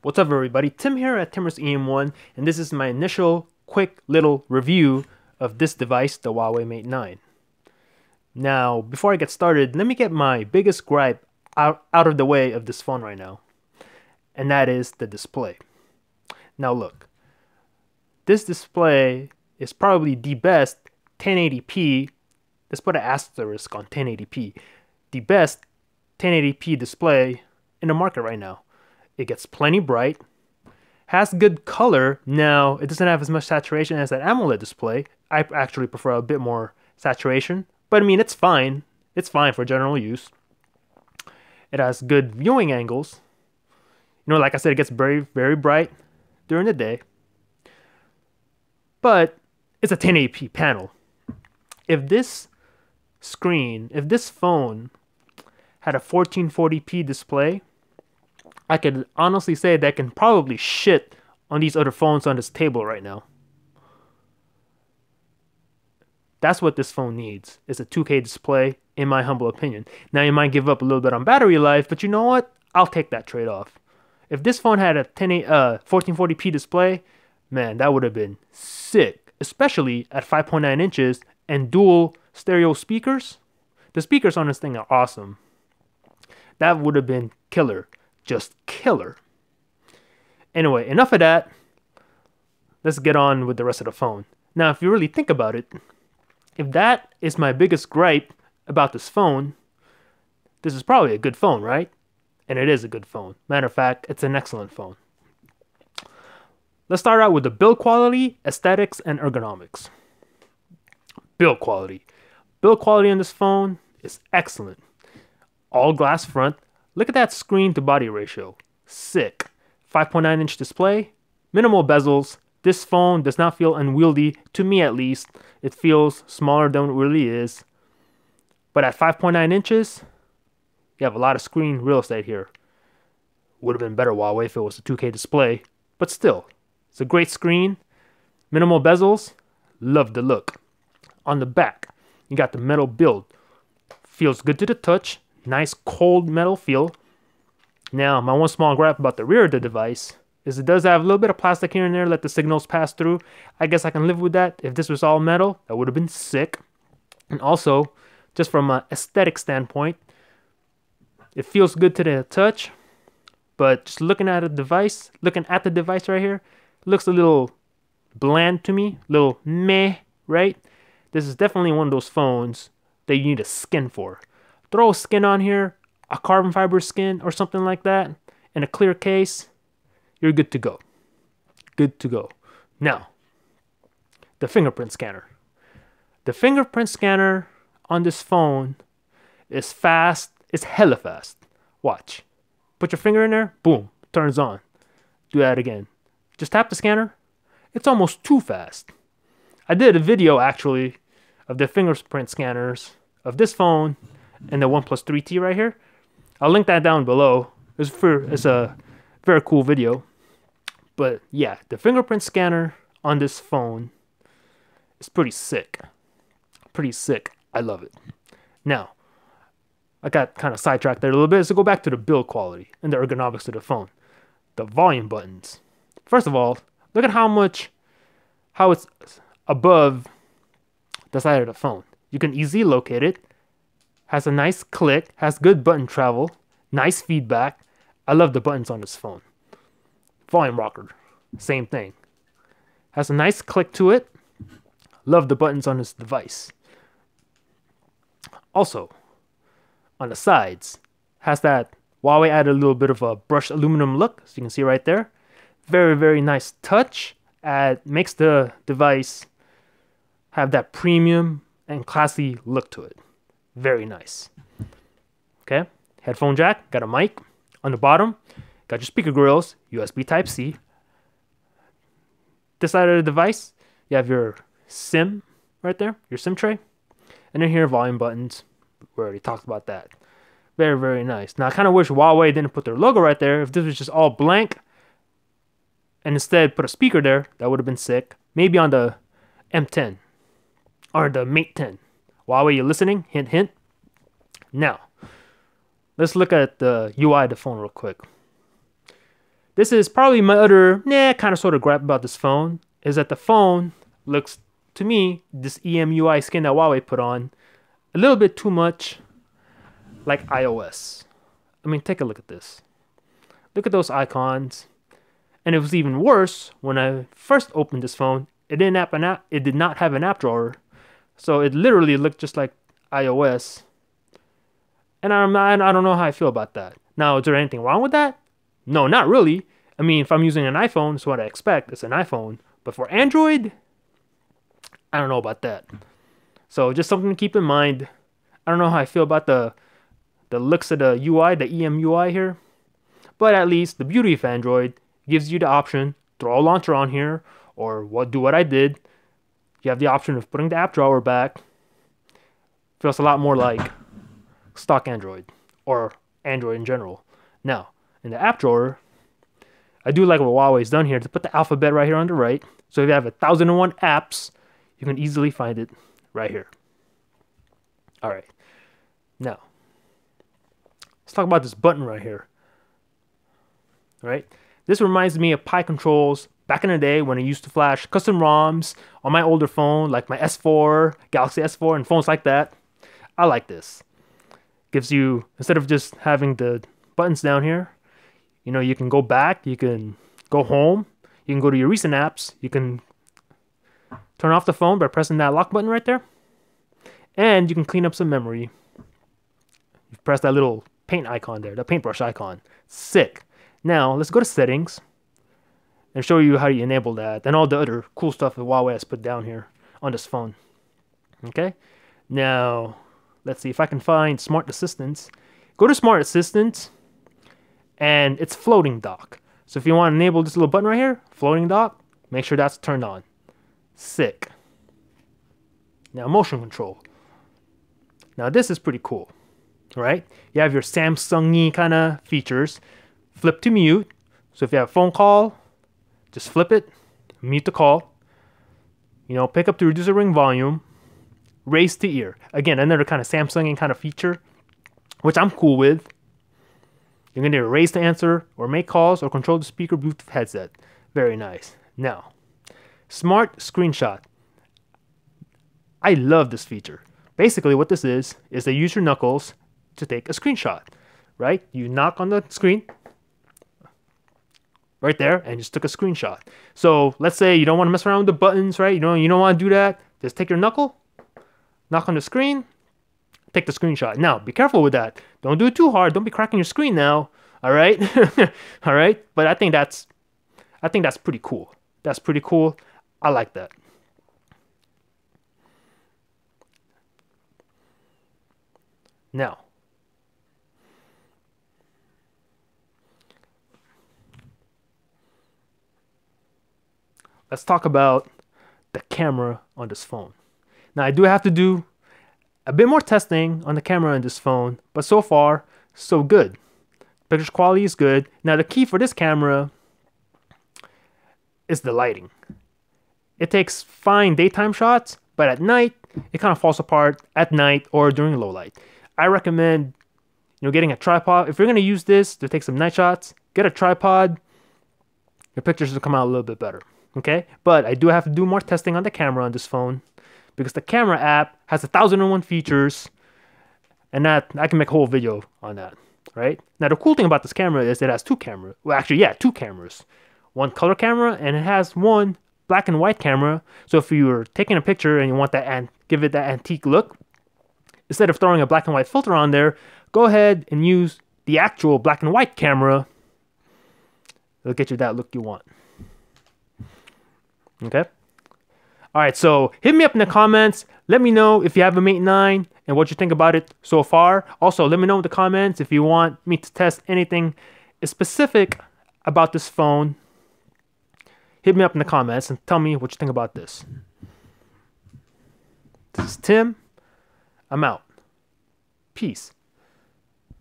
What's up everybody, Tim here at Timmers EM1 and this is my initial quick little review of this device, the Huawei Mate 9. Now, before I get started, let me get my biggest gripe out, out of the way of this phone right now. And that is the display. Now look, this display is probably the best 1080p, let's put an asterisk on 1080p, the best 1080p display in the market right now. It gets plenty bright, has good color. Now, it doesn't have as much saturation as that AMOLED display. I actually prefer a bit more saturation, but I mean, it's fine. It's fine for general use. It has good viewing angles. You know, like I said, it gets very, very bright during the day. But it's a 1080p panel. If this screen, if this phone had a 1440p display, I could honestly say that can probably shit on these other phones on this table right now. That's what this phone needs. It's a 2K display, in my humble opinion. Now you might give up a little bit on battery life, but you know what? I'll take that trade-off. If this phone had a 10, uh, 1440p display, man, that would have been sick. Especially at 5.9 inches and dual stereo speakers. The speakers on this thing are awesome. That would have been killer just killer. Anyway, enough of that. Let's get on with the rest of the phone. Now, if you really think about it, if that is my biggest gripe about this phone, this is probably a good phone, right? And it is a good phone. Matter of fact, it's an excellent phone. Let's start out with the build quality, aesthetics, and ergonomics. Build quality. Build quality on this phone is excellent. All glass front, Look at that screen to body ratio. Sick. 5.9 inch display, minimal bezels. This phone does not feel unwieldy, to me at least. It feels smaller than it really is. But at 5.9 inches, you have a lot of screen real estate here. Would have been better Huawei if it was a 2K display, but still, it's a great screen. Minimal bezels, love the look. On the back, you got the metal build. Feels good to the touch, nice cold metal feel. Now, my one small gripe about the rear of the device is it does have a little bit of plastic here and there, let the signals pass through. I guess I can live with that. If this was all metal, that would have been sick. And also, just from an aesthetic standpoint, it feels good to the touch, but just looking at the device, looking at the device right here, looks a little bland to me, little meh, right? This is definitely one of those phones that you need a skin for throw a skin on here, a carbon fiber skin or something like that, in a clear case, you're good to go. Good to go. Now, the fingerprint scanner. The fingerprint scanner on this phone is fast. It's hella fast. Watch. Put your finger in there, boom, turns on. Do that again. Just tap the scanner. It's almost too fast. I did a video actually of the fingerprint scanners of this phone and the OnePlus 3T right here. I'll link that down below. It's for it's a very cool video. But yeah, the fingerprint scanner on this phone is pretty sick. Pretty sick. I love it. Now, I got kind of sidetracked there a little bit, so go back to the build quality and the ergonomics of the phone. The volume buttons. First of all, look at how much, how it's above the side of the phone. You can easily locate it has a nice click, has good button travel, nice feedback. I love the buttons on this phone. Volume rocker, same thing. Has a nice click to it. Love the buttons on this device. Also, on the sides, has that Huawei added a little bit of a brushed aluminum look, as you can see right there. Very, very nice touch. Add, makes the device have that premium and classy look to it. Very nice. Okay, headphone jack, got a mic on the bottom, got your speaker grills, USB Type C. This side of the device, you have your SIM right there, your SIM tray, and then here volume buttons. We already talked about that. Very, very nice. Now, I kind of wish Huawei didn't put their logo right there. If this was just all blank and instead put a speaker there, that would have been sick. Maybe on the M10 or the Mate 10. Huawei, you listening? Hint, hint. Now, let's look at the UI of the phone real quick. this is probably my other nah kind of sort of gripe about this phone is that the phone looks to me this EMUI skin that Huawei put on a little bit too much like iOS. I mean, take a look at this. Look at those icons. And it was even worse when I first opened this phone. It didn't have an app. It did not have an app drawer, so it literally looked just like iOS. And I'm not, I don't know how I feel about that. Now, is there anything wrong with that? No, not really. I mean, if I'm using an iPhone, it's what I expect. It's an iPhone. But for Android, I don't know about that. So just something to keep in mind. I don't know how I feel about the the looks of the UI, the EMUI here. But at least the beauty of Android gives you the option throw a launcher on here or what do what I did. You have the option of putting the app drawer back. Feels a lot more like stock Android or Android in general. Now, in the app drawer, I do like what Huawei's done here to put the alphabet right here on the right. So if you have a thousand and one apps, you can easily find it right here. All right. Now, let's talk about this button right here. All right. This reminds me of Pie controls back in the day when I used to flash custom ROMs on my older phone, like my S4, Galaxy S4, and phones like that. I like this. Gives you, instead of just having the buttons down here, you know, you can go back, you can go home, you can go to your recent apps, you can turn off the phone by pressing that lock button right there, and you can clean up some memory. You press that little paint icon there, the paintbrush icon. Sick. Now, let's go to settings and show you how you enable that and all the other cool stuff that Huawei has put down here on this phone. Okay, now let's see if I can find Smart Assistants. Go to Smart Assistants and it's floating dock. So if you want to enable this little button right here, floating dock, make sure that's turned on. Sick. Now motion control. Now this is pretty cool, right? You have your Samsung kind of features. Flip to mute. So if you have a phone call, just flip it, mute the call. You know, pick up the reducer ring volume, raise to ear. Again, another kind of Samsung kind of feature, which I'm cool with. You can either raise to answer, or make calls, or control the speaker Bluetooth headset. Very nice. Now, smart screenshot. I love this feature. Basically, what this is, is they use your knuckles to take a screenshot, right? You knock on the screen, right there and just took a screenshot. So let's say you don't want to mess around with the buttons, right? You don't you don't want to do that. Just take your knuckle, knock on the screen, take the screenshot. Now be careful with that. Don't do it too hard. Don't be cracking your screen now. All right, all right. But I think that's I think that's pretty cool. That's pretty cool. I like that. Now, let's talk about the camera on this phone. Now, I do have to do a bit more testing on the camera on this phone, but so far, so good. Picture quality is good. Now, the key for this camera is the lighting. It takes fine daytime shots, but at night, it kind of falls apart at night or during low light. I recommend you know getting a tripod. If you're going to use this to take some night shots, get a tripod. Your pictures will come out a little bit better okay? But I do have to do more testing on the camera on this phone because the camera app has a thousand and one features, and that I can make a whole video on that, right? Now the cool thing about this camera is it has two cameras. Well, actually, yeah, two cameras. One color camera, and it has one black and white camera. So if you're taking a picture and you want that and give it that antique look, instead of throwing a black and white filter on there, go ahead and use the actual black and white camera. It'll get you that look you want. Okay? All right, so hit me up in the comments. Let me know if you have a Mate 9 and what you think about it so far. Also, let me know in the comments if you want me to test anything specific about this phone. Hit me up in the comments and tell me what you think about this. This is Tim. I'm out. Peace.